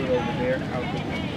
over there.